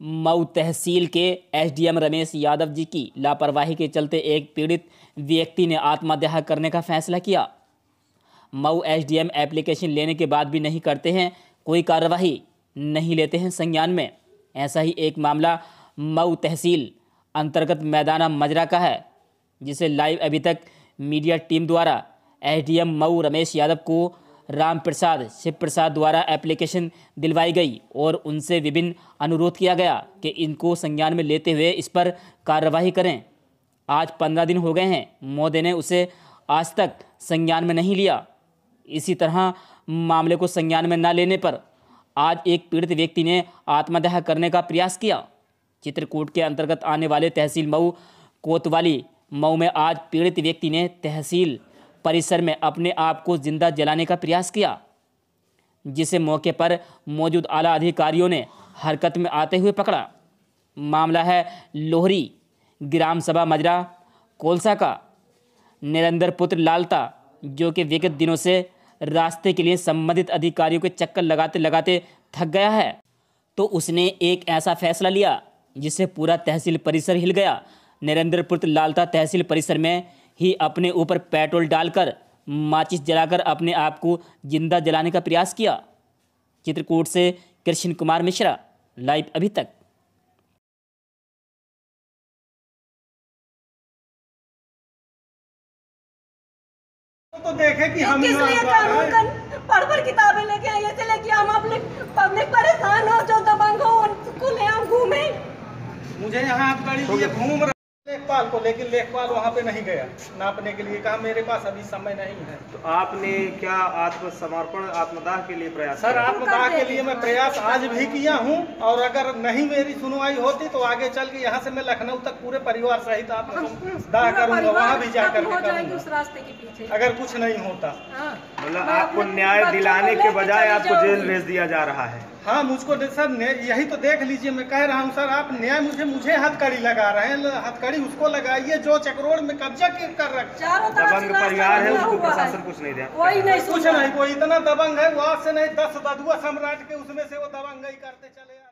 मऊ तहसील के एसडीएम रमेश यादव जी की लापरवाही के चलते एक पीड़ित व्यक्ति ने आत्महत्या करने का फैसला किया। मऊ एसडीएम एप्लीकेशन लेने के बाद भी नहीं करते हैं, कोई कार्रवाई नहीं लेते हैं संज्ञान में। ऐसा ही एक मामला मऊ तहसील अंतर्गत मैदाना मजरा का है, जिसे लाइव अभी तक मीडिया टीम द्वारा एसडीएम मऊ रमेश यादव को राम प्रसाद शिव प्रसाद द्वारा एप्लीकेशन दिलवाई गई और उनसे विभिन्न अनुरोध किया गया कि इनको संज्ञान में लेते हुए इस पर कार्रवाई करें। आज पंद्रह दिन हो गए हैं मोदी ने उसे आज तक संज्ञान में नहीं लिया। इसी तरह मामले को संज्ञान में न लेने पर आज एक पीड़ित व्यक्ति ने आत्मदाह करने का प्रयास किया। चित्रकूट के अंतर्गत आने वाले तहसील मऊ, कोतवाली मऊ में आज पीड़ित व्यक्ति ने तहसील परिसर में अपने आप को ज़िंदा जलाने का प्रयास किया, जिसे मौके पर मौजूद आला अधिकारियों ने हरकत में आते हुए पकड़ा। मामला है लोहरी, ग्राम सभा मजरा, कोलसा का। निरंदर पुत्र लालता, जो कि विगत दिनों से रास्ते के लिए संबंधित अधिकारियों के चक्कर लगाते लगाते थक गया है तो उसने एक ऐसा फैसला लिया, जिससे पूरा तहसील परिसर हिल गया। नरेंद्र पुत्र लालता तहसील परिसर में ही अपने ऊपर पेट्रोल डालकर माचिस जलाकर अपने आप को ज़िंदा जलाने का प्रयास किया। चित्रकूट से कृष्ण कुमार मिश्रा लाइव अभी तक। तो देखे कि हम कानून पढ़ पढ़ किताबें लेके हम अपने पब्लिक परेशान हो जो दबंग हो उनको ले हम घूमे। मुझे यहाँ आप गाड़ी घूम रहे लेखपाल को लेकिन लेखपाल वहाँ पे नहीं गया नापने के लिए कहा मेरे पास अभी समय नहीं है। तो आपने क्या आत्मसमर्पण आत्मदाह के लिए प्रयास सर आत्मदाह के लिए मैं प्रयास आज भी किया हूँ और अगर नहीं मेरी सुनवाई होती तो आगे चल के यहाँ से मैं लखनऊ तक पूरे परिवार सहित आत्मदाह करूँगा वहाँ भी जा खत्म करके जाएगी उस रास्ते के अगर कुछ नहीं होता। हाँ। मतलब आपको न्याय दिलाने के बजाय आपको जेल भेज दिया जा रहा है। हाँ मुझको सर यही तो देख लीजिए मैं कह रहा हूँ सर आप न्याय मुझे मुझे हथकड़ी लगा रहे हैं हथकड़ी उसको लगाइए जो चक्रोड़ में कब्जा कर कर रखा दबंग से परिवार है उसको प्रशासन कुछ नहीं दिया। कोई नहीं कुछ नहीं कोई इतना दबंग है वो से नहीं दस ददुआ सम्राट के उसमें से वो दबंग ही करते चले